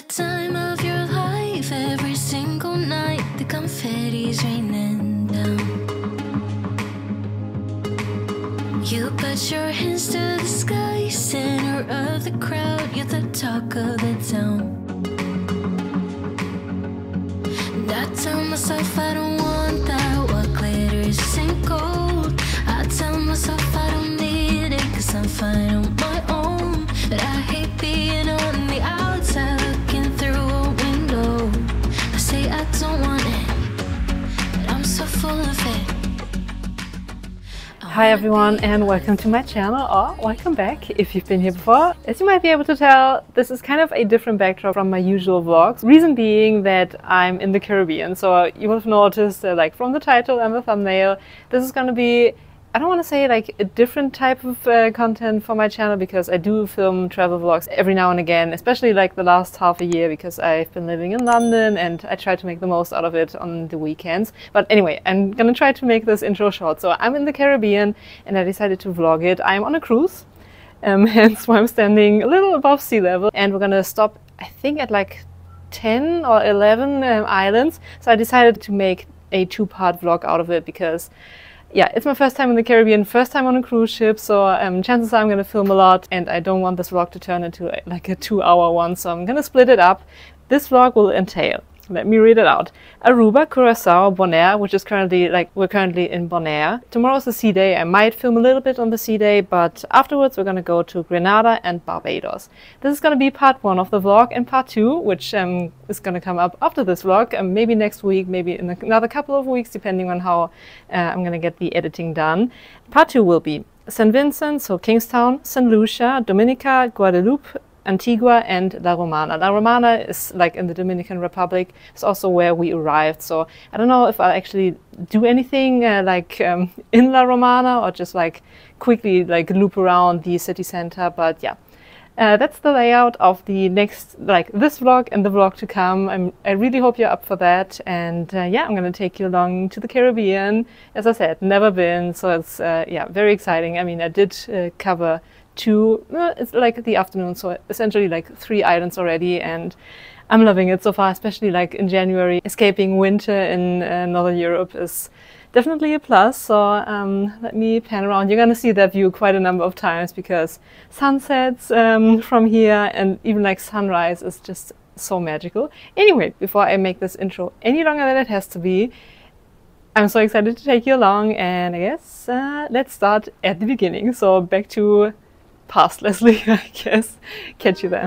the time of your life. Every single night, the confetti's raining down. You put your hands to the sky, center of the crowd. You're the talk of the town. And I tell myself I don't want Hi everyone and welcome to my channel or welcome back if you've been here before. As you might be able to tell, this is kind of a different backdrop from my usual vlogs. Reason being that I'm in the Caribbean. So you will have noticed uh, like from the title and the thumbnail, this is going to be I don't want to say like a different type of uh, content for my channel because I do film travel vlogs every now and again, especially like the last half a year because I've been living in London and I try to make the most out of it on the weekends. But anyway, I'm gonna try to make this intro short. So I'm in the Caribbean and I decided to vlog it. I'm on a cruise, um, hence why I'm standing a little above sea level and we're gonna stop, I think, at like 10 or 11 um, islands. So I decided to make a two part vlog out of it because yeah, it's my first time in the Caribbean, first time on a cruise ship, so um, chances are I'm going to film a lot, and I don't want this vlog to turn into like a two-hour one, so I'm going to split it up. This vlog will entail. Let me read it out. Aruba, Curacao, Bonaire, which is currently like we're currently in Bonaire. Tomorrow's the sea day. I might film a little bit on the sea day, but afterwards we're gonna go to Grenada and Barbados. This is gonna be part one of the vlog, and part two, which um, is gonna come up after this vlog, um, maybe next week, maybe in another couple of weeks, depending on how uh, I'm gonna get the editing done. Part two will be St. Vincent, so Kingstown, St. Lucia, Dominica, Guadeloupe, Antigua and La Romana. La Romana is like in the Dominican Republic. It's also where we arrived. So I don't know if I'll actually do anything uh, like um, in La Romana or just like quickly like loop around the city center. But yeah, uh, that's the layout of the next like this vlog and the vlog to come. I'm, I really hope you're up for that. And uh, yeah, I'm gonna take you along to the Caribbean. As I said, never been, so it's uh, yeah very exciting. I mean, I did uh, cover two uh, it's like the afternoon so essentially like three islands already and i'm loving it so far especially like in january. Escaping winter in uh, northern europe is definitely a plus so um, let me pan around. You're going to see that view quite a number of times because sunsets um, from here and even like sunrise is just so magical. Anyway before i make this intro any longer than it has to be I'm so excited to take you along, and I guess uh, let's start at the beginning. So back to past Lesley, I guess. Catch you there.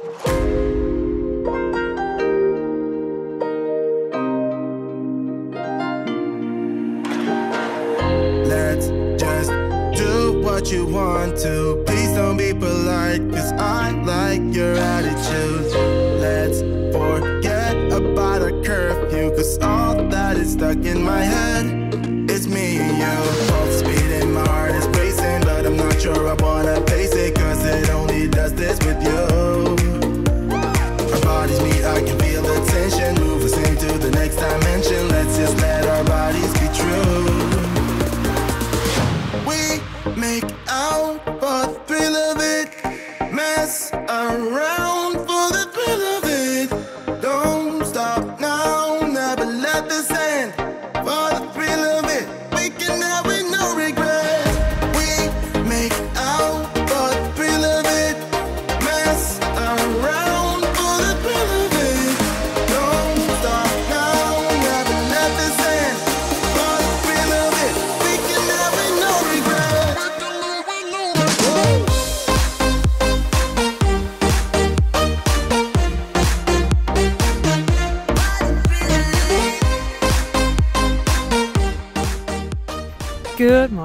Let's just do what you want to. Please don't be polite, cause I like your attitude. Let's forget about a curfew, cause all that is stuck in my head is me and you. Both my heart is racing, but I'm not sure around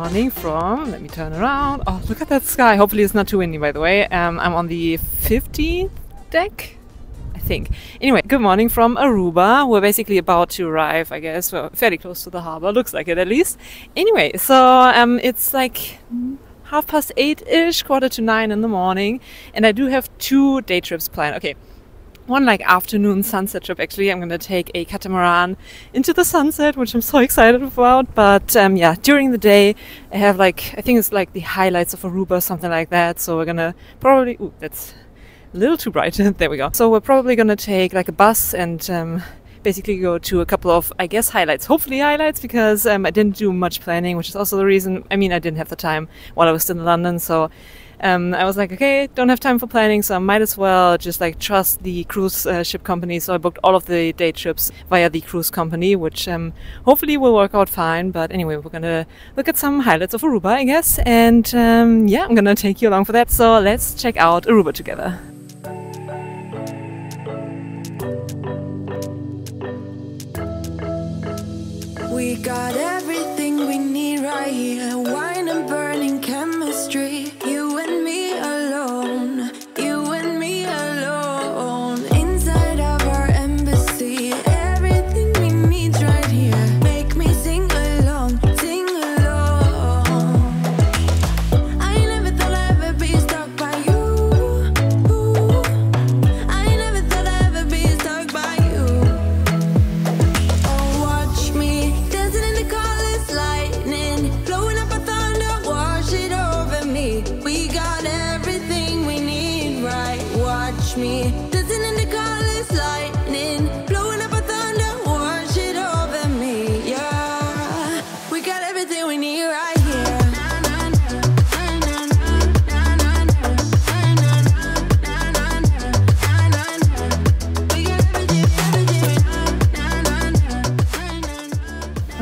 Morning from, let me turn around. Oh, look at that sky. Hopefully it's not too windy, by the way. Um, I'm on the 15th deck, I think. Anyway, good morning from Aruba. We're basically about to arrive, I guess. We're fairly close to the harbor, looks like it at least. Anyway, so um, it's like half past eight-ish, quarter to nine in the morning. And I do have two day trips planned. Okay, one like afternoon sunset trip actually i'm going to take a catamaran into the sunset which i'm so excited about but um, yeah during the day i have like i think it's like the highlights of aruba something like that so we're gonna probably ooh, that's a little too bright. there we go. So we're probably gonna take like a bus and um, basically go to a couple of, I guess, highlights. Hopefully highlights because um, I didn't do much planning, which is also the reason. I mean, I didn't have the time while I was still in London, so. Um, I was like, okay, don't have time for planning, so I might as well just like trust the cruise uh, ship company. So I booked all of the day trips via the cruise company, which um, hopefully will work out fine. But anyway, we're gonna look at some highlights of Aruba, I guess, and um, yeah, I'm gonna take you along for that. So let's check out Aruba together. We got everything we need right here. Wine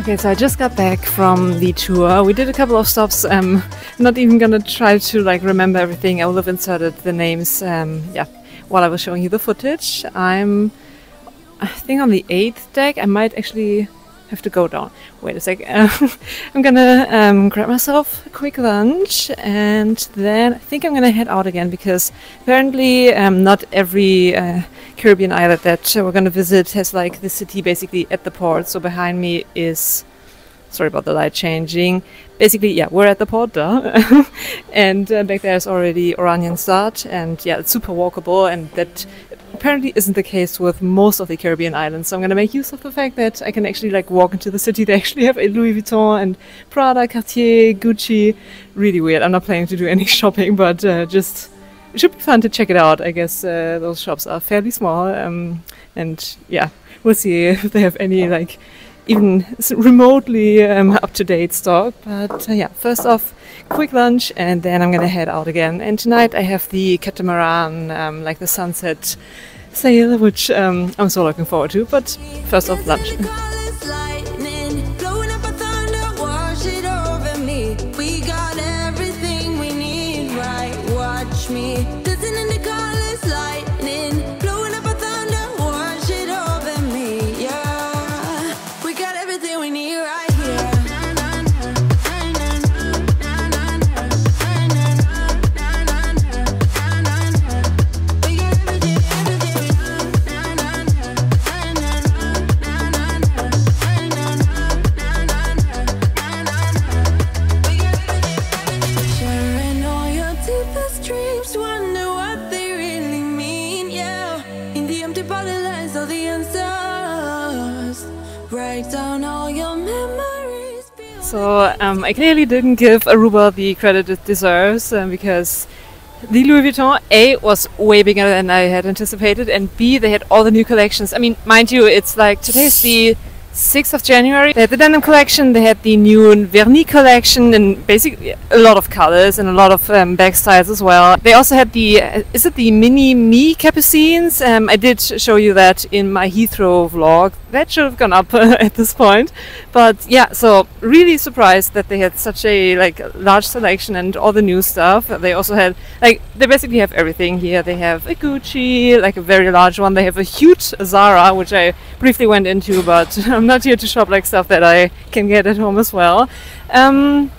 Okay, so I just got back from the tour. We did a couple of stops. Um, not even gonna try to like remember everything. I will have inserted the names. Um, yeah, while I was showing you the footage. I'm, I think on the eighth deck. I might actually have to go down. Wait a sec. I'm gonna um, grab myself a quick lunch and then I think I'm gonna head out again because apparently um, not every uh, Caribbean island that we're gonna visit has like the city basically at the port. So behind me is sorry about the light changing. Basically, yeah, we're at the port, duh. and uh, back there is already Oranjestad, and yeah, it's super walkable, and that apparently isn't the case with most of the Caribbean islands. So I'm going to make use of the fact that I can actually like walk into the city. They actually have a Louis Vuitton and Prada, Cartier, Gucci. Really weird. I'm not planning to do any shopping, but uh, just it should be fun to check it out. I guess uh, those shops are fairly small, um, and yeah, we'll see if they have any like even remotely um, up to date stock. But uh, yeah, first off, quick lunch, and then I'm gonna head out again. And tonight I have the catamaran, um, like the sunset sail, which um, I'm so looking forward to. But first off, lunch. I clearly didn't give Aruba the credit it deserves um, because the Louis Vuitton A was way bigger than I had anticipated, and B they had all the new collections. I mean, mind you, it's like today's the 6th of January. They had the denim collection, they had the new Vernis collection, and basically a lot of colors and a lot of um, bag styles as well. They also had the is it the Mini Me capucines? Um, I did show you that in my Heathrow vlog. That should have gone up at this point, but yeah. So really surprised that they had such a like large selection and all the new stuff. They also had like they basically have everything here. They have a Gucci, like a very large one. They have a huge Zara, which I briefly went into, but Not here to shop like stuff that I can get at home as well. Um,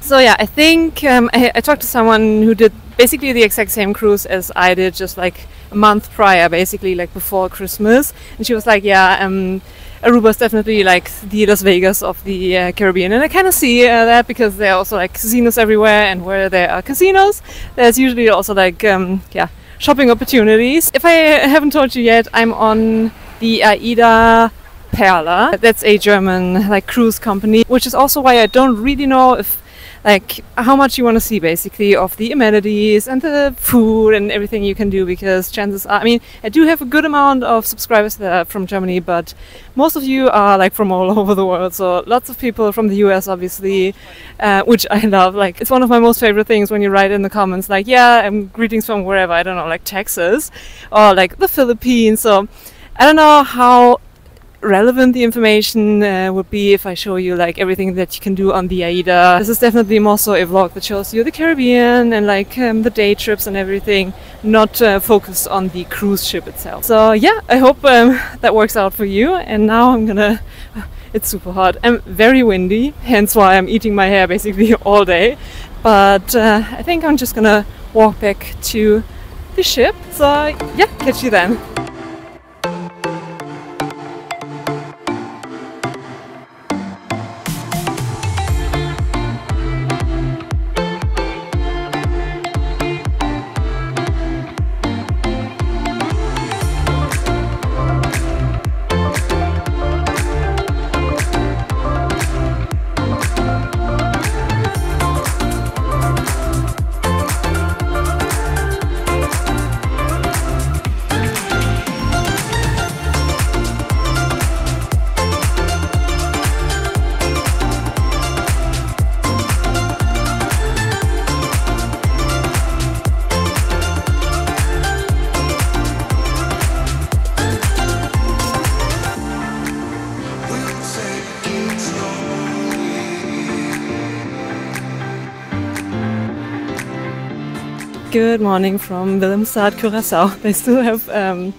so yeah, I think um, I, I talked to someone who did basically the exact same cruise as I did, just like a month prior, basically like before Christmas, and she was like, "Yeah, um, Aruba is definitely like the Las Vegas of the uh, Caribbean," and I kind of see uh, that because there are also like casinos everywhere, and where there are casinos, there's usually also like um, yeah shopping opportunities. If I haven't told you yet, I'm on the AIDA Perla. That's a German like cruise company, which is also why I don't really know if like how much you want to see basically of the amenities and the food and everything you can do because chances are I mean I do have a good amount of subscribers that are from Germany but most of you are like from all over the world so lots of people from the US obviously uh, which I love like it's one of my most favorite things when you write in the comments like yeah I'm greetings from wherever I don't know like Texas or like the Philippines so I don't know how relevant the information uh, would be if I show you like everything that you can do on the AIDA. This is definitely more so a vlog that shows you the Caribbean and like um, the day trips and everything, not uh, focused on the cruise ship itself. So yeah, I hope um, that works out for you. And now I'm gonna. It's super hot and very windy, hence why I'm eating my hair basically all day. But uh, I think I'm just gonna walk back to the ship. So yeah, catch you then. Morning from Willemstad, Curacao. They still have um,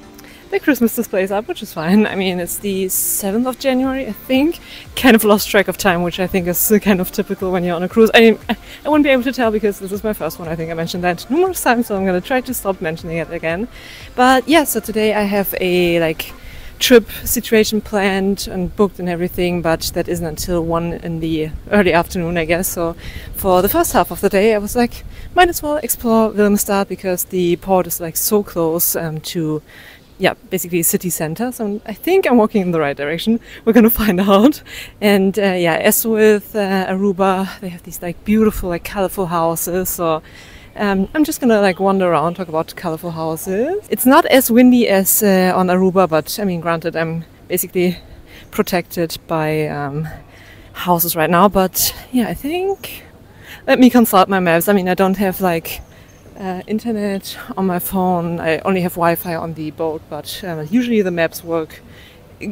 the Christmas displays up, which is fine. I mean, it's the 7th of January, I think. Kind of lost track of time, which I think is kind of typical when you're on a cruise. I mean, I wouldn't be able to tell because this is my first one. I think I mentioned that numerous times, so I'm going to try to stop mentioning it again. But yeah, so today I have a like trip situation planned and booked and everything, but that isn't until one in the early afternoon, I guess. So for the first half of the day, I was like, might as well explore Willemstad because the port is like so close um, to, yeah, basically city center. So I think I'm walking in the right direction. We're gonna find out. And uh, yeah, as with uh, Aruba, they have these like beautiful, like colorful houses. So um, I'm just gonna like wander around, talk about colorful houses. It's not as windy as uh, on Aruba, but I mean, granted, I'm basically protected by um, houses right now. But yeah, I think let me consult my maps. I mean, I don't have like uh, internet on my phone. I only have Wi-Fi on the boat, but uh, usually the maps work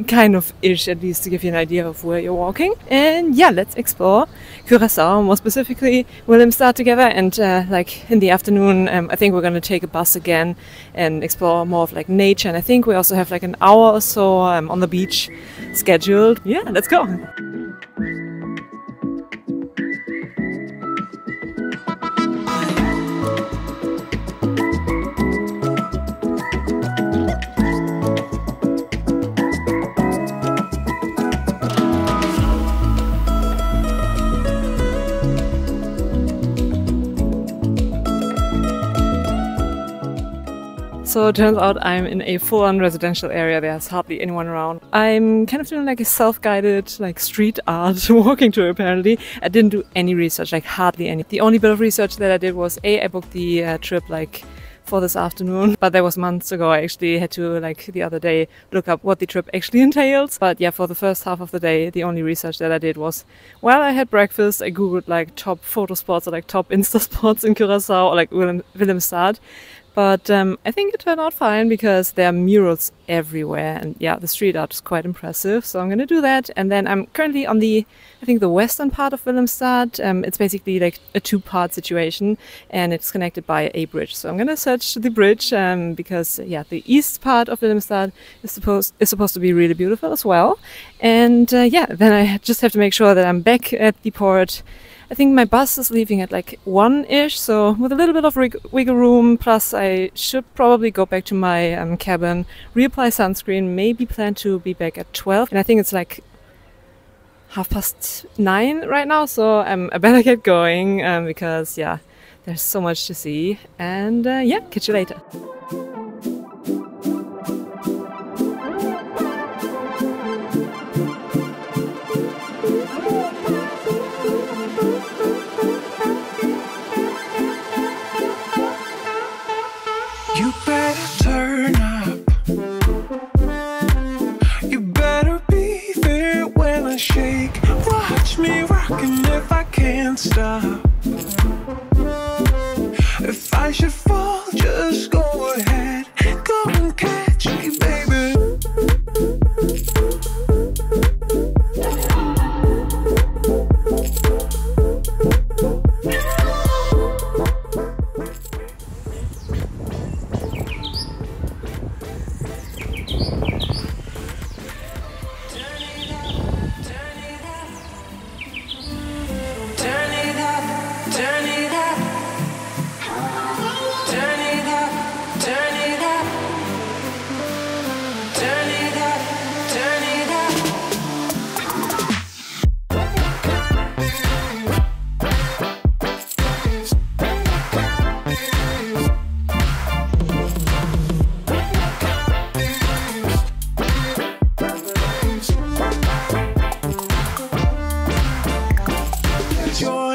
kind of ish at least to give you an idea of where you're walking. And yeah, let's explore Curacao, more specifically Willemstad together. And uh, like in the afternoon, um, I think we're gonna take a bus again and explore more of like nature. And I think we also have like an hour or so um, on the beach scheduled. Yeah, let's go. So it turns out I'm in a full-on residential area. There's hardly anyone around. I'm kind of doing like a self-guided like street art walking tour. Apparently, I didn't do any research, like hardly any. The only bit of research that I did was a I booked the uh, trip like for this afternoon, but that was months ago. I actually had to like the other day look up what the trip actually entails. But yeah, for the first half of the day, the only research that I did was while I had breakfast, I googled like top photo spots or like top Insta spots in Curacao or like Willem, Willemstad. But um, I think it turned out fine because there are murals everywhere, and yeah, the street art is quite impressive. So I'm gonna do that, and then I'm currently on the, I think the western part of Willemstad. Um, it's basically like a two-part situation, and it's connected by a bridge. So I'm gonna search the bridge um, because yeah, the east part of Willemstad is supposed is supposed to be really beautiful as well. And uh, yeah, then I just have to make sure that I'm back at the port. I think my bus is leaving at like one ish, so with a little bit of wiggle room, plus I should probably go back to my um, cabin, reapply sunscreen, maybe plan to be back at 12. And I think it's like half past nine right now, so um, I better get going um, because, yeah, there's so much to see. And uh, yeah, catch you later.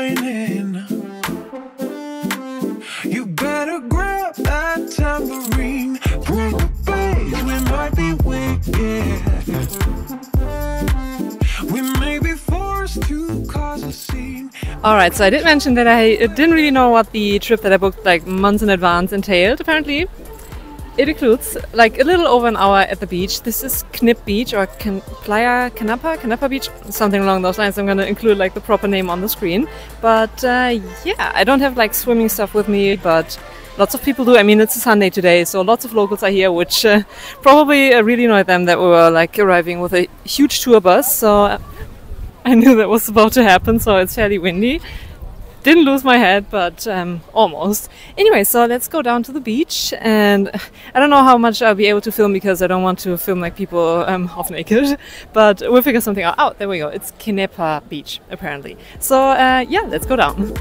Join in. You better grab that tambourine. Bring the bass, we might be wicked. We may be forced to cause a scene. Alright, so I did mention that I didn't really know what the trip that I booked like months in advance entailed. Apparently, it includes like a little over an hour at the beach. This is Knip Beach or Can- Playa Canapa, Canapa Beach, something along those lines. I'm gonna include like the proper name on the screen. But uh, yeah, I don't have like swimming stuff with me, but lots of people do. I mean, it's a Sunday today, so lots of locals are here, which uh, probably uh, really annoyed them that we were like arriving with a huge tour bus. So uh, I knew that was about to happen, so it's fairly windy. Didn't lose my head, but um, almost. Anyway, so let's go down to the beach, and I don't know how much I'll be able to film because I don't want to film like people um, half naked, but we'll figure something out. Oh, there we go. It's Kenepa Beach, apparently. So uh, yeah, let's go down.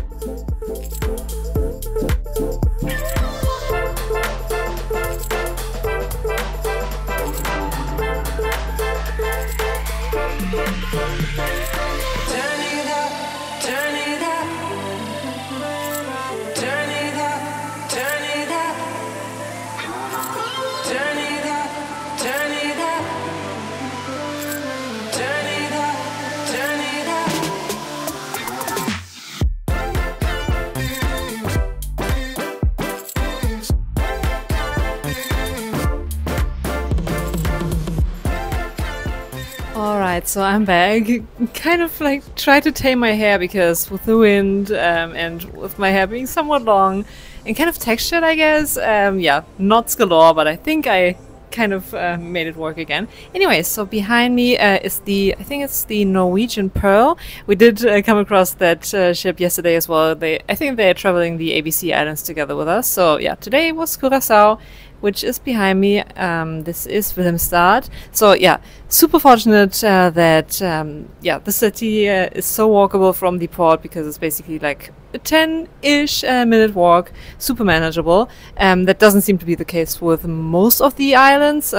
Alright, so I'm back. Kind of like try to tame my hair because with the wind um, and with my hair being somewhat long and kind of textured, I guess. Um, yeah, knots galore, but I think I kind of uh, made it work again. Anyway, so behind me uh, is the, I think it's the Norwegian Pearl. We did uh, come across that uh, ship yesterday as well. They, I think they're traveling the ABC Islands together with us. So yeah, today was Curacao which is behind me. Um, this is Willemstad. So yeah, super fortunate uh, that um, yeah the city uh, is so walkable from the port because it's basically like a 10-ish uh, minute walk, super manageable. Um, that doesn't seem to be the case with most of the islands.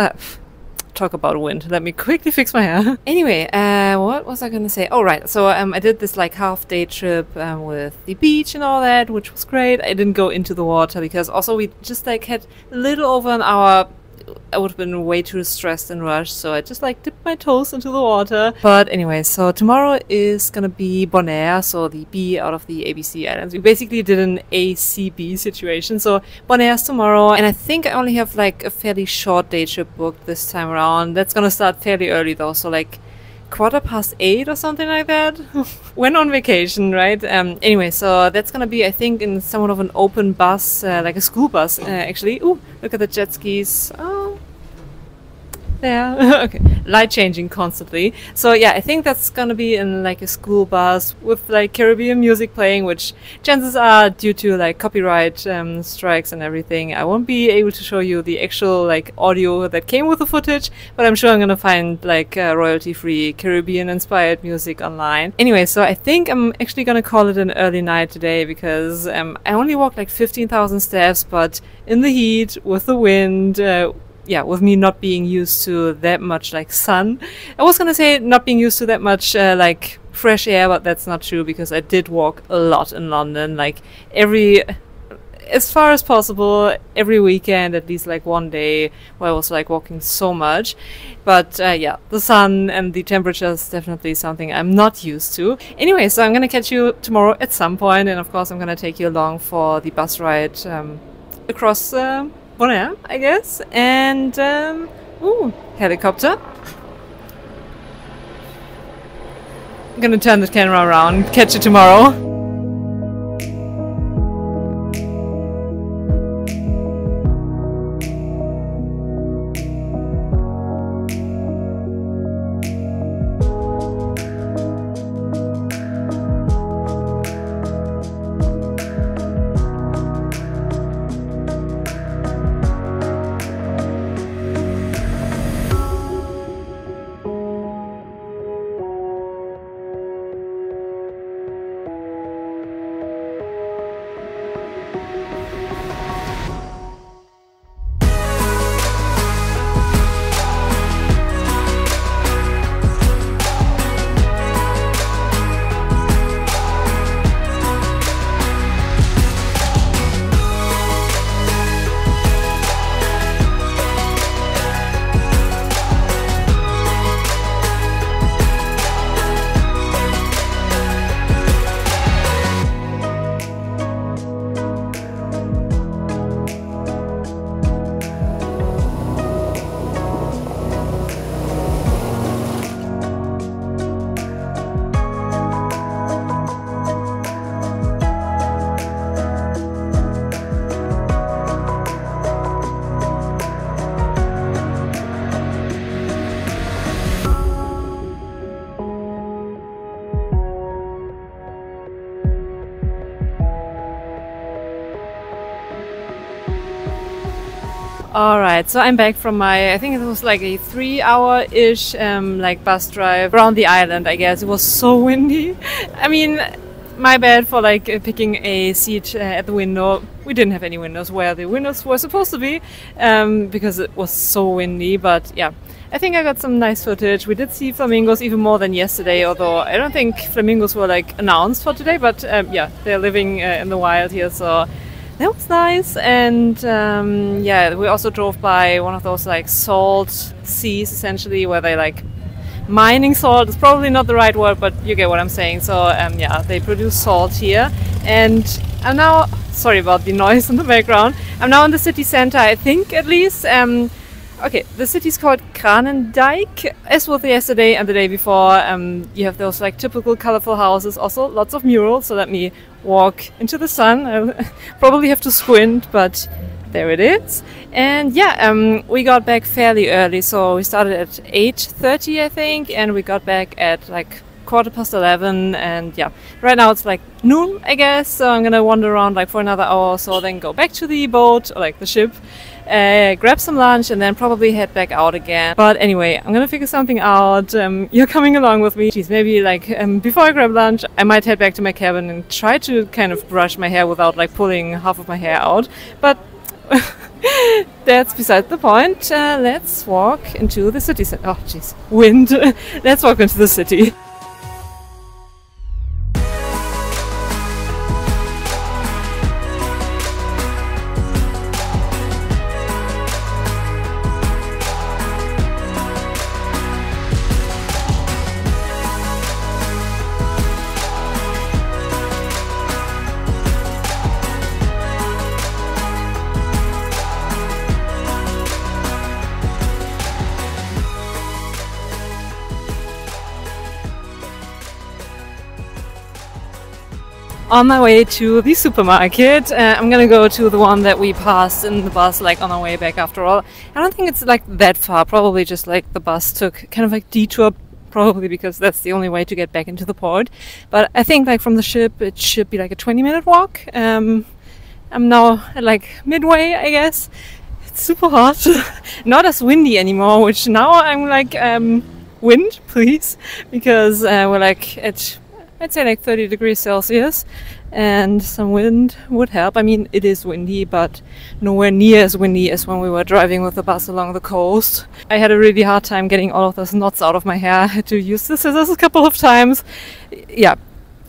Talk about wind. Let me quickly fix my hair. anyway, uh, what was I gonna say? Oh, right. So um, I did this like half day trip um, with the beach and all that, which was great. I didn't go into the water because also we just like had a little over an hour. I would have been way too stressed and rushed, so I just like dipped my toes into the water. But anyway, so tomorrow is gonna be Bonaire, so the B out of the ABC Islands. We basically did an ACB situation, so Bonaire's tomorrow, and I think I only have like a fairly short day trip booked this time around. That's gonna start fairly early though, so like quarter past eight or something like that. when on vacation, right? Um, anyway, so that's gonna be, I think, in somewhat of an open bus, uh, like a school bus, uh, actually. Ooh, look at the jet skis. Oh, there. okay, light changing constantly. So yeah, I think that's gonna be in like a school bus with like Caribbean music playing, which chances are due to like copyright um, strikes and everything, I won't be able to show you the actual like audio that came with the footage. But I'm sure I'm gonna find like uh, royalty-free Caribbean-inspired music online. Anyway, so I think I'm actually gonna call it an early night today because um, I only walked like 15,000 steps, but in the heat with the wind. Uh, yeah, with me not being used to that much like sun. I was gonna say not being used to that much uh, like fresh air, but that's not true because I did walk a lot in London. Like every as far as possible every weekend at least like one day where I was like walking so much. But uh, yeah, the sun and the temperature is definitely something I'm not used to. Anyway, so I'm gonna catch you tomorrow at some point, and of course I'm gonna take you along for the bus ride um, across uh, Bonaire, I guess. And um, ooh, helicopter. I'm gonna turn the camera around. Catch you tomorrow. Right, so I'm back from my, I think it was like a three hour ish um, like bus drive around the island, I guess. It was so windy. I mean, my bad for like uh, picking a seat uh, at the window. We didn't have any windows where the windows were supposed to be um, because it was so windy, but yeah. I think I got some nice footage. We did see flamingos even more than yesterday, although I don't think flamingos were like announced for today, but um, yeah, they're living uh, in the wild here, so that was nice. And um, yeah we also drove by one of those like salt seas essentially where they like mining salt. It's probably not the right word but you get what i'm saying. So um, yeah they produce salt here. And i'm now sorry about the noise in the background. I'm now in the city center i think at least. Um, okay the city's called Kralendijk. as with yesterday and the day before um, you have those like typical colorful houses also lots of murals so let me walk into the sun. I probably have to squint, but there it is. And yeah, um, we got back fairly early, so we started at 8.30 I think, and we got back at like quarter past 11 and yeah right now it's like noon i guess so i'm gonna wander around like for another hour or so then go back to the boat or like the ship uh, grab some lunch and then probably head back out again. But anyway, I'm gonna figure something out. Um, you're coming along with me. Geez, maybe like um, before I grab lunch, I might head back to my cabin and try to kind of brush my hair without like pulling half of my hair out. But that's beside the point. Uh, let's walk into the city. Oh, jeez, wind. let's walk into the city. On my way to the supermarket. Uh, I'm gonna go to the one that we passed in the bus, like on our way back. After all, I don't think it's like that far. Probably just like the bus took kind of like detour, probably because that's the only way to get back into the port. But I think like from the ship, it should be like a 20 minute walk. Um, I'm now at like midway, I guess. It's super hot, not as windy anymore. Which now I'm like, um, wind, please, because uh, we're like at I'd say like 30 degrees Celsius and some wind would help. I mean, it is windy, but nowhere near as windy as when we were driving with the bus along the coast. I had a really hard time getting all of those knots out of my hair. I had to use the scissors a couple of times. Yeah,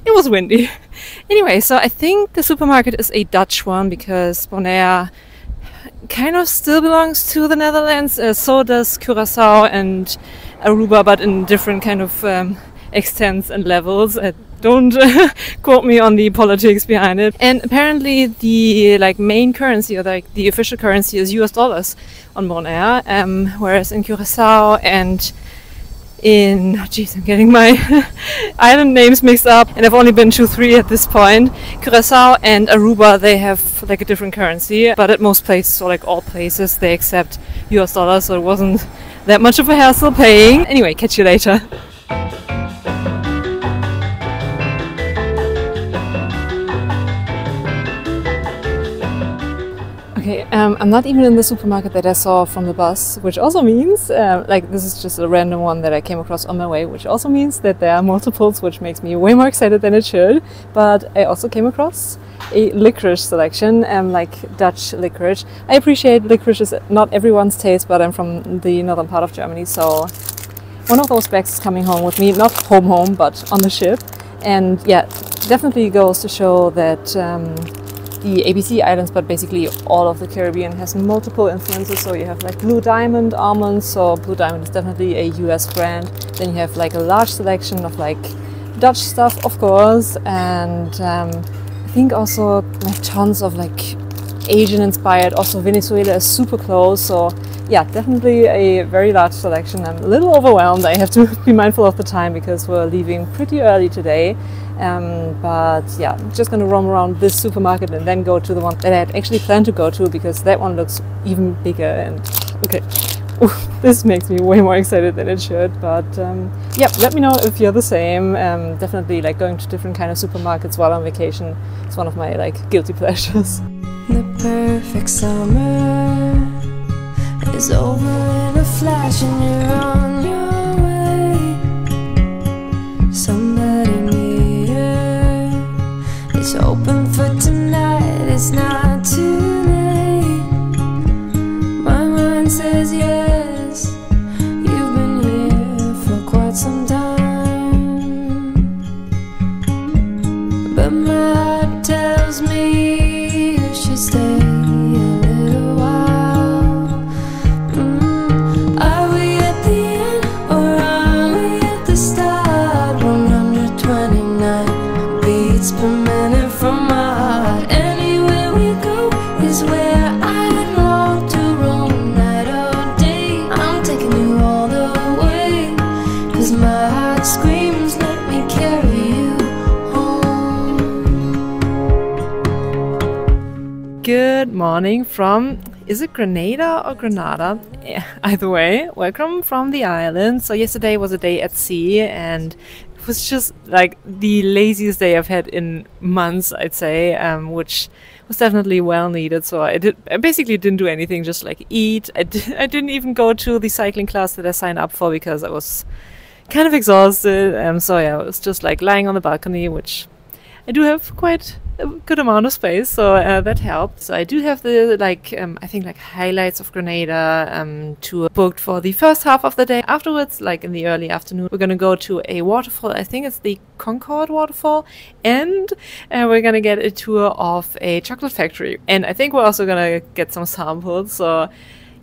it was windy. anyway, so I think the supermarket is a Dutch one because Bonaire kind of still belongs to the Netherlands. Uh, so does Curacao and Aruba, but in different kind of um, extents and levels. Don't quote me on the politics behind it. And apparently, the like main currency or like the official currency is U.S. dollars on Bonaire, um, whereas in Curacao and in jeez, I'm getting my island names mixed up, and I've only been to three at this point. Curacao and Aruba, they have like a different currency, but at most places, or like all places, they accept US dollars, so it wasn't that much of a hassle paying. Anyway, catch you later. Okay, um, I'm not even in the supermarket that I saw from the bus, which also means, uh, like, this is just a random one that I came across on my way, which also means that there are multiples, which makes me way more excited than it should. But I also came across a licorice selection, um, like Dutch licorice. I appreciate licorice is not everyone's taste, but I'm from the northern part of Germany, so one of those bags is coming home with me, not home home, but on the ship. And yeah, definitely goes to show that. Um, the ABC Islands, but basically all of the Caribbean has multiple influences. So you have like Blue Diamond almonds. So Blue Diamond is definitely a US brand. Then you have like a large selection of like Dutch stuff, of course, and um, I think also like tons of like Asian inspired. Also Venezuela is super close. So yeah, definitely a very large selection. I'm a little overwhelmed. I have to be mindful of the time because we're leaving pretty early today. Um, but yeah, I'm just gonna roam around this supermarket and then go to the one that I had actually planned to go to because that one looks even bigger and okay. This makes me way more excited than it should, but um, yeah, let me know if you're the same. Um, definitely, like going to different kind of supermarkets while on vacation is one of my like guilty pleasures. The perfect summer is over in a flash, and you're on morning from is it Grenada or Granada? Yeah, either way, welcome from the island. So yesterday was a day at sea and it was just like the laziest day I've had in months, I'd say, um, which was definitely well needed. So I did, I basically didn't do anything, just like eat. I, di- I didn't even go to the cycling class that I signed up for because I was kind of exhausted. Um, so yeah, I was just like lying on the balcony, which I do have quite a good amount of space, so uh, that helped. So I do have the like um, I think like highlights of Grenada um, tour booked for the first half of the day. Afterwards, like in the early afternoon, we're gonna go to a waterfall. I think it's the Concord waterfall, and uh, we're gonna get a tour of a chocolate factory. And I think we're also gonna get some samples. So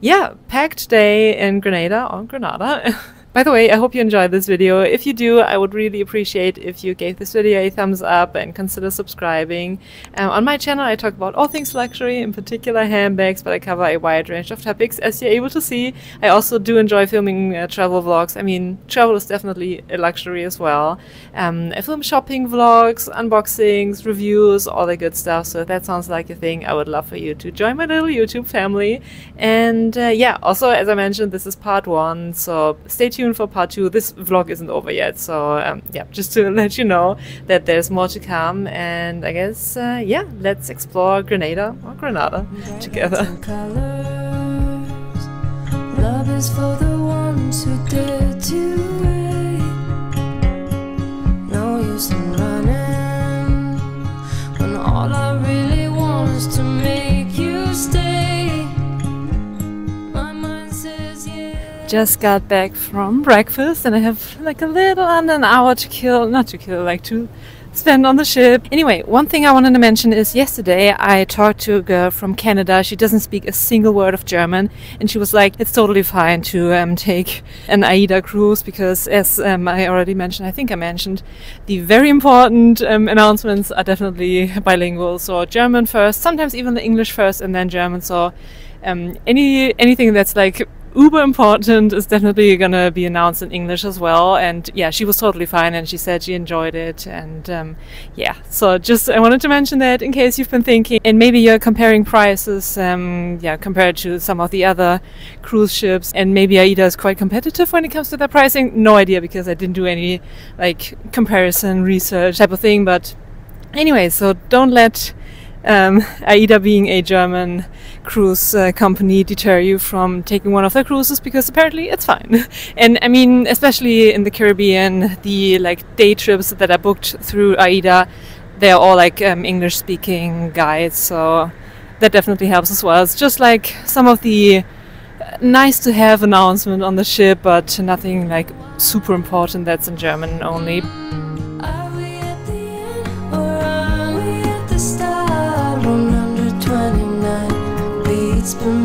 yeah, packed day in Grenada on Granada. By the way, I hope you enjoyed this video. If you do, I would really appreciate if you gave this video a thumbs up and consider subscribing. Um, on my channel, I talk about all things luxury, in particular handbags, but I cover a wide range of topics, as you're able to see. I also do enjoy filming uh, travel vlogs. I mean, travel is definitely a luxury as well. Um, I film shopping vlogs, unboxings, reviews, all the good stuff. So if that sounds like a thing, I would love for you to join my little YouTube family. And uh, yeah, also, as I mentioned, this is part one, so stay tuned for part two. This vlog isn't over yet, so um, yeah, just to let you know that there's more to come. And I guess, uh, yeah, let's explore Grenada or Granada together. Love is for the ones who dare to wait. No use in Just got back from breakfast and I have like a little under an hour to kill, not to kill, like to spend on the ship. Anyway, one thing I wanted to mention is yesterday I talked to a girl from Canada. She doesn't speak a single word of German, and she was like, "It's totally fine to um, take an AIDA cruise because, as um, I already mentioned, I think I mentioned, the very important um, announcements are definitely bilingual. So German first, sometimes even the English first, and then German. So um, any anything that's like uber important is definitely gonna be announced in English as well. And yeah, she was totally fine, and she said she enjoyed it. And um, yeah, so just I wanted to mention that in case you've been thinking, and maybe you're comparing prices, um, yeah, compared to some of the other cruise ships, and maybe AIDA is quite competitive when it comes to their pricing. No idea because I didn't do any like comparison research type of thing. But anyway, so don't let um, AIDA being a German cruise uh, company deter you from taking one of their cruises because apparently it's fine. And I mean, especially in the Caribbean, the like day trips that are booked through AIDA, they're all like um, English speaking guides, so that definitely helps as well. It's just like some of the uh, nice to have announcement on the ship, but nothing like super important that's in German only. 129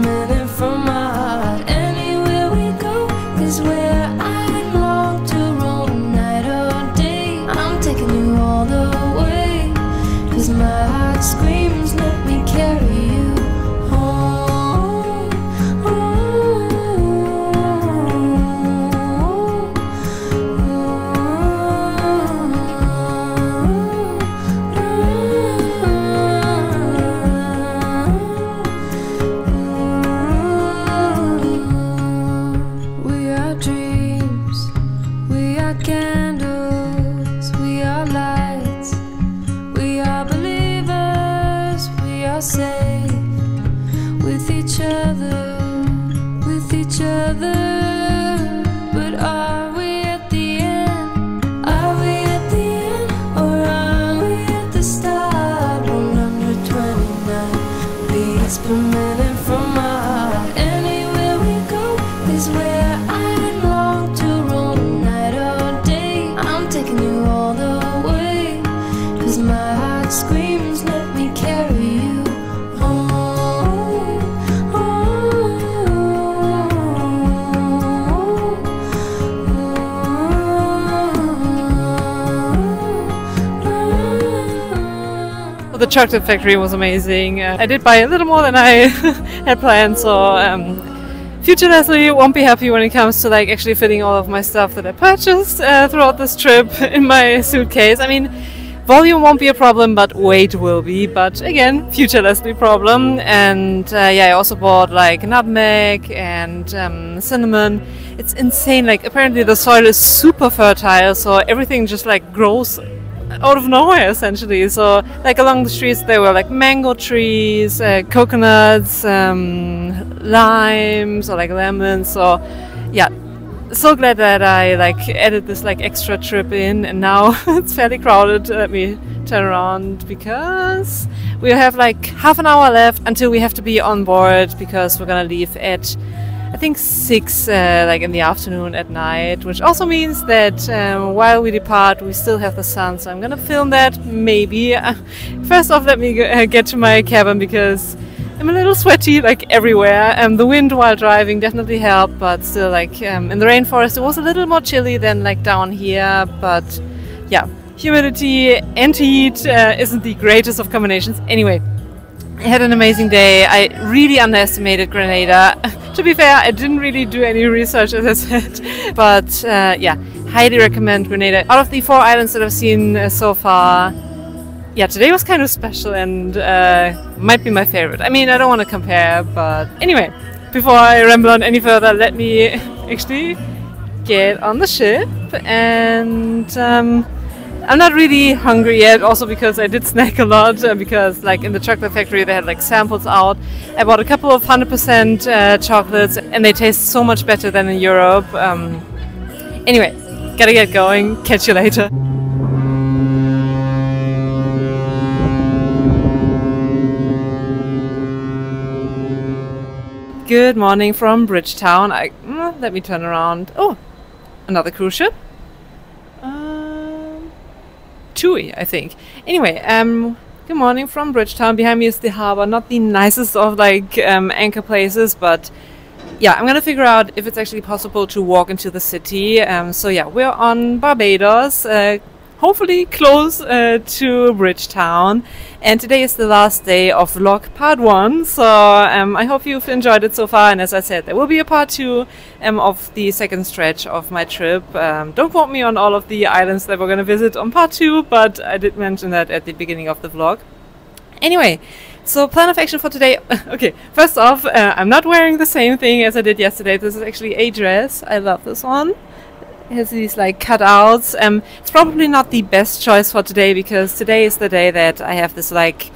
My heart screams, let me carry you the chocolate factory was amazing. Uh, I did buy a little more than I had planned, so um, future Lesley won't be happy when it comes to like actually fitting all of my stuff that I purchased uh, throughout this trip in my suitcase. I mean, volume won't be a problem, but weight will be. But again, future Lesley problem. And uh, yeah, I also bought like nutmeg and um, cinnamon. It's insane. Like apparently the soil is super fertile, so everything just like grows out of nowhere essentially. So like along the streets there were like mango trees, uh, coconuts, um, limes or like lemons. So yeah, so glad that I like added this like extra trip in, and now it's fairly crowded. Let me turn around because we have like half an hour left until we have to be on board because we're gonna leave at I think six, uh, like in the afternoon at night, which also means that um, while we depart, we still have the sun. So I'm gonna film that maybe. First off, let me uh, get to my cabin because I'm a little sweaty, like everywhere. Um, the wind while driving definitely helped, but still, like um, in the rainforest, it was a little more chilly than like down here. But yeah, humidity and heat uh, isn't the greatest of combinations. Anyway, I had an amazing day. I really underestimated Grenada. to be fair, I didn't really do any research, as I said. But uh, yeah, highly recommend Grenada. Out of the four islands that I've seen uh, so far, yeah, today was kind of special and uh, might be my favorite. I mean, I don't want to compare, but anyway, before I ramble on any further, let me actually get on the ship and. Um, I'm not really hungry yet, also because I did snack a lot. Uh, because, like in the chocolate factory, they had like samples out. I bought a couple of hundred percent uh, chocolates, and they taste so much better than in Europe. Um, anyway, gotta get going. Catch you later. Good morning from Bridgetown. I mm, let me turn around. Oh, another cruise ship. Um, Tui, I think. Anyway, um, good morning from Bridgetown. Behind me is the harbor. Not the nicest of like um, anchor places, but yeah, I'm gonna figure out if it's actually possible to walk into the city. Um, so yeah, we're on Barbados. Uh, hopefully close uh, to Bridgetown. And today is the last day of vlog part one. So um, I hope you've enjoyed it so far. And as I said, there will be a part two um, of the second stretch of my trip. Um, don't quote me on all of the islands that we're going to visit on part two, but I did mention that at the beginning of the vlog. Anyway, so plan of action for today. okay, first off, uh, I'm not wearing the same thing as I did yesterday. This is actually a dress. I love this one has these like cutouts. Um, it's probably not the best choice for today because today is the day that I have this like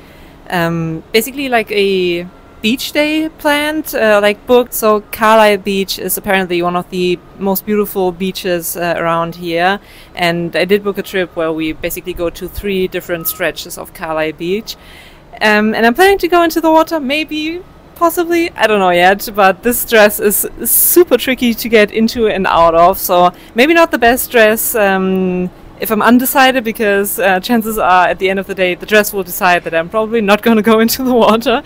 um, basically like a beach day planned, uh, like booked. So Carlisle Beach is apparently one of the most beautiful beaches uh, around here, and I did book a trip where we basically go to three different stretches of Carlisle Beach. Um, and I'm planning to go into the water maybe possibly. I don't know yet, but this dress is super tricky to get into and out of. So maybe not the best dress um, if I'm undecided, because uh, chances are at the end of the day the dress will decide that I'm probably not going to go into the water.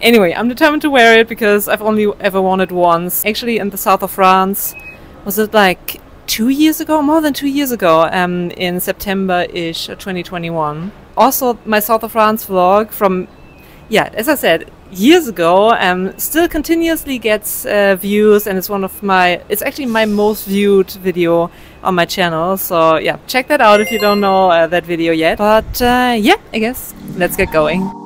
Anyway, I'm determined to wear it because I've only ever worn it once. Actually, in the south of France, was it like two years ago, more than two years ago, um, in September-ish, 2021. Also, my South of France vlog from, yeah, as I said, years ago um, still continuously gets uh, views and it's one of my it's actually my most viewed video on my channel. So yeah check that out if you don't know uh, that video yet. But uh, yeah i guess let's get going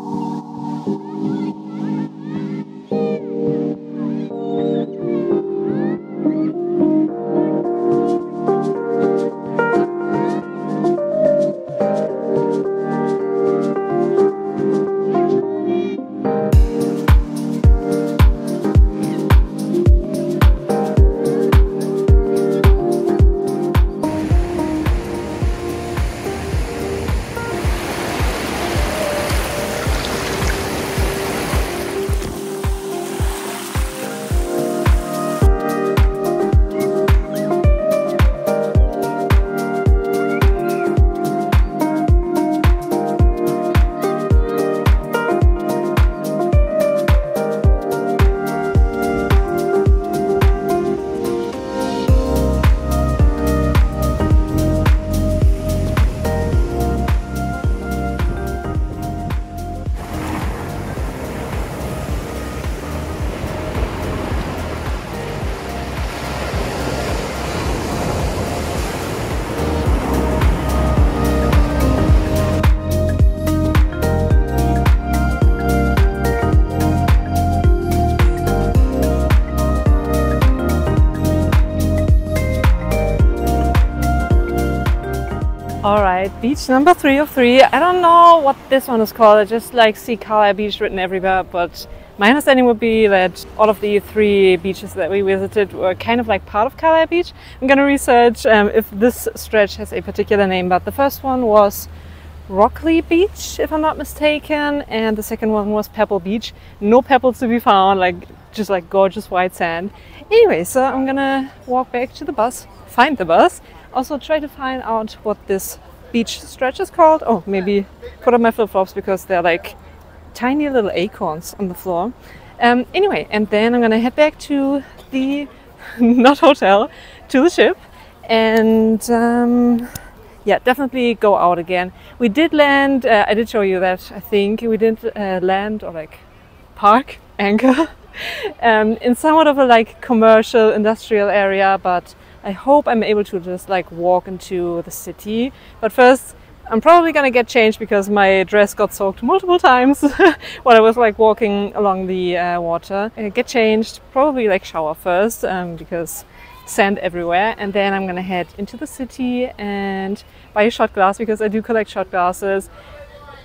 right, beach number three of three. I don't know what this one is called. I just like see Carlisle Beach written everywhere, but my understanding would be that all of the three beaches that we visited were kind of like part of Carlisle Beach. I'm gonna research um, if this stretch has a particular name, but the first one was Rockley Beach, if I'm not mistaken, and the second one was Pebble Beach. No pebbles to be found, like just like gorgeous white sand. Anyway, so I'm gonna walk back to the bus, find the bus, also try to find out what this beach stretch is called. Oh, maybe put on my flip-flops because they're like tiny little acorns on the floor. Um, anyway, and then I'm gonna head back to the, not hotel, to the ship. And um, yeah, definitely go out again. We did land, uh, I did show you that, I think. We did uh, land or like park, anchor, um, in somewhat of a like commercial industrial area, but I hope I'm able to just like walk into the city. But first, I'm probably gonna get changed because my dress got soaked multiple times while I was like walking along the uh, water. Uh, get changed, probably like shower first um, because sand everywhere, and then I'm gonna head into the city and buy a shot glass because I do collect shot glasses.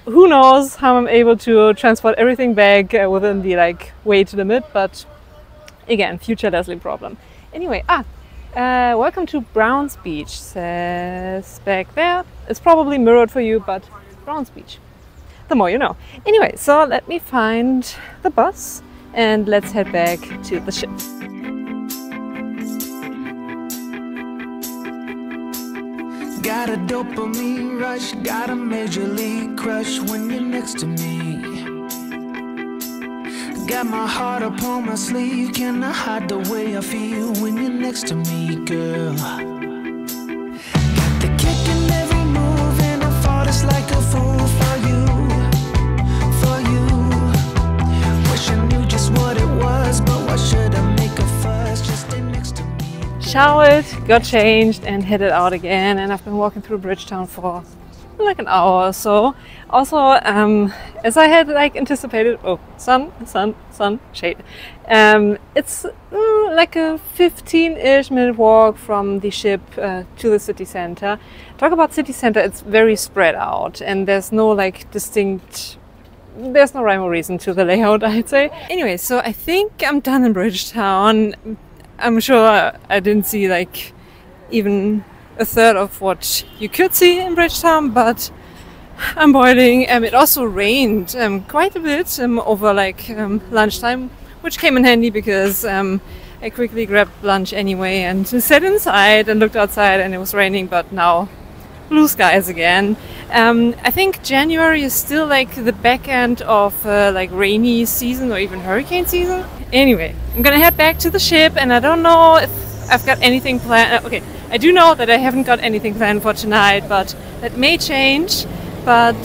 Who knows how I'm able to transport everything back uh, within the like weight limit, but again, future Lesley problem. Anyway, ah, uh, welcome to Browns Beach, says back there. It's probably mirrored for you, but Browns Beach. The more you know. Anyway, so let me find the bus and let's head back to the ship. Got a dopamine rush, got a major league crush when you're next to me. Got my heart upon my sleeve, can I hide the way I feel when you're next to me, girl? Got the kick in every move, and I fought like a fool for you, for you. Wish I knew just what it was, but should I make a fuss? Just stay next to me. showered, got changed, and headed out again. And I've been walking through Bridgetown for like an hour or so. Also, um, as I had like anticipated, oh, sun, sun, sun, shade. Um, it's mm, like a 15-ish minute walk from the ship uh, to the city center. Talk about city center; it's very spread out, and there's no like distinct there's no rhyme or reason to the layout, I'd say. Anyway, so I think I'm done in Bridgetown. I'm sure I didn't see like even a third of what you could see in Bridgetown, but I'm boiling. Um, it also rained um, quite a bit um, over like um, lunchtime, which came in handy because um, I quickly grabbed lunch anyway and sat inside and looked outside and it was raining, but now blue skies again. Um, I think January is still like the back end of uh, like rainy season or even hurricane season. Anyway, I'm gonna head back to the ship, and I don't know if I've got anything planned. Okay, I do know that I haven't got anything planned for tonight, but that may change. But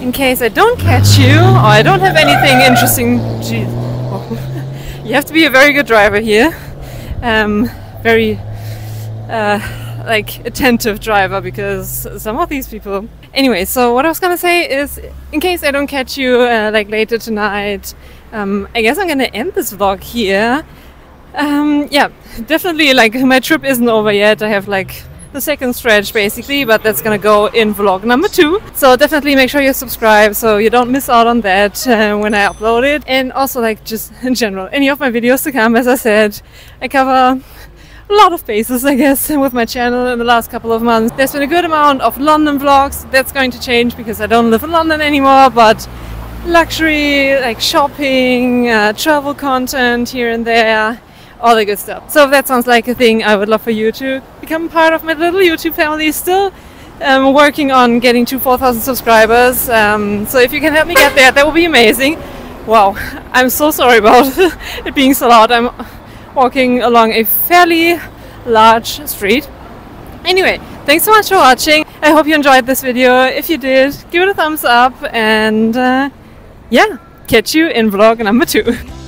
in case I don't catch you or I don't have anything interesting, geez, oh, you have to be a very good driver here. Um, very uh, like attentive driver because some of these people. Anyway, so what I was gonna say is, in case I don't catch you uh, like later tonight, um, I guess I'm gonna end this vlog here. Um, yeah, definitely like my trip isn't over yet. I have like the second stretch basically, but that's gonna go in vlog number two. So definitely make sure you subscribe so you don't miss out on that uh, when I upload it. And also like just in general, any of my videos to come, as I said, I cover a lot of bases, I guess, with my channel in the last couple of months. There's been a good amount of London vlogs. That's going to change because I don't live in London anymore, but luxury, like shopping, uh, travel content here and there, all the good stuff. So if that sounds like a thing, I would love for you to become part of my little YouTube family. Still um, working on getting to 4,000 subscribers. Um, so if you can help me get there, that would be amazing. Wow, I'm so sorry about it being so loud. I'm walking along a fairly large street. Anyway, thanks so much for watching. I hope you enjoyed this video. If you did, give it a thumbs up and uh, yeah, catch you in vlog number two.